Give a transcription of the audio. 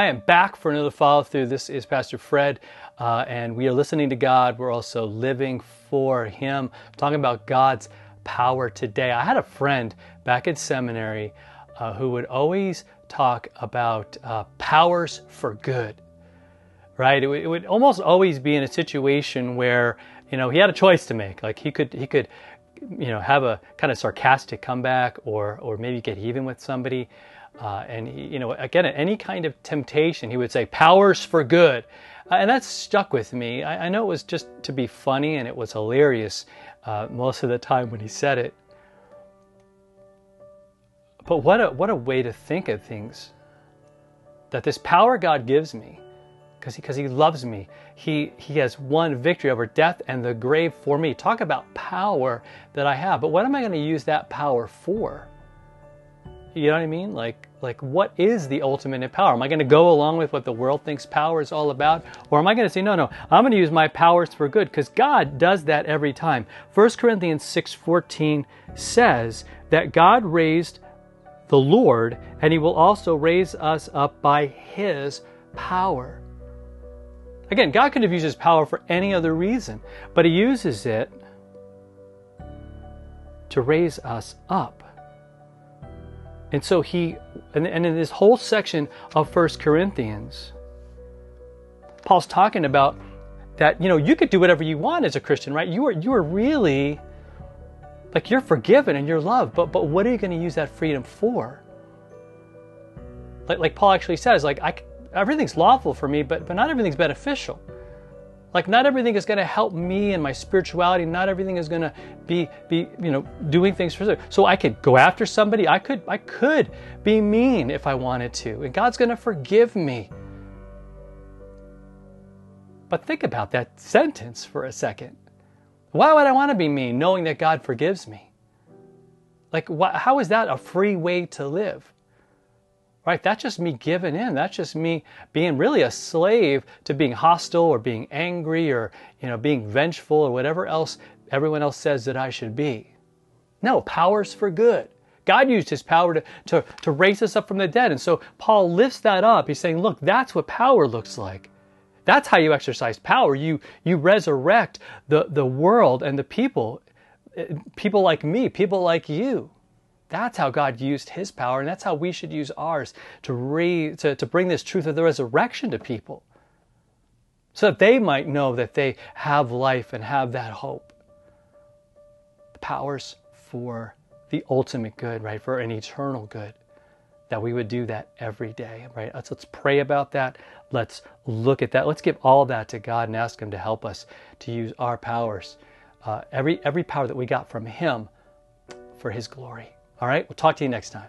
I am back for another follow through. This is Pastor Fred, uh, and we are listening to God. We're also living for Him. I'm talking about God's power today. I had a friend back in seminary uh, who would always talk about uh, powers for good, right? It, w- it would almost always be in a situation where you know he had a choice to make. Like he could he could you know have a kind of sarcastic comeback or or maybe get even with somebody uh, and he, you know, again, any kind of temptation, he would say, "Powers for good," uh, and that stuck with me. I, I, know it was just to be funny, and it was hilarious uh, most of the time when he said it. But what a what a way to think of things. That this power God gives me, because he, cause he loves me, he he has won victory over death and the grave for me. Talk about power that I have. But what am I going to use that power for? You know what I mean? Like, like what is the ultimate in power? Am I going to go along with what the world thinks power is all about? Or am I going to say, no, no, I'm going to use my powers for good? Because God does that every time. 1 Corinthians 6.14 says that God raised the Lord, and he will also raise us up by his power. Again, God could have used his power for any other reason, but he uses it to raise us up. And so he, and, and in this whole section of First Corinthians, Paul's talking about that, you know, you could do whatever you want as a Christian, right? You are, you are really, like you're forgiven and you're loved, but, but what are you going to use that freedom for? Like, like Paul actually says, like, I, everything's lawful for me, but, but not everything's beneficial. Like not everything is going to help me and my spirituality. Not everything is going to be be you know doing things for so I could go after somebody. I could I could be mean if I wanted to, and God's going to forgive me. But think about that sentence for a second. Why would I want to be mean knowing that God forgives me? Like, wh- how is that a free way to live? Right? That's just me giving in. That's just me being really a slave to being hostile or being angry or, you know, being vengeful or whatever else everyone else says that I should be. No, power's for good. God used his power to, to, to raise us up from the dead. And so Paul lifts that up. He's saying, look, that's what power looks like. That's how you exercise power. You, you resurrect the, the world and the people, eh, people like me, people like you. That's how God used his power, and that's how we should use ours to, re, to, to bring this truth of the resurrection to people so that they might know that they have life and have that hope. The powers for the ultimate good, right? For an eternal good. That we would do that every day, right? Let's, let's pray about that. Let's look at that. Let's give all that to God and ask Him to help us to use our powers, uh, every, every power that we got from Him for His glory. All right, we'll talk to you next time.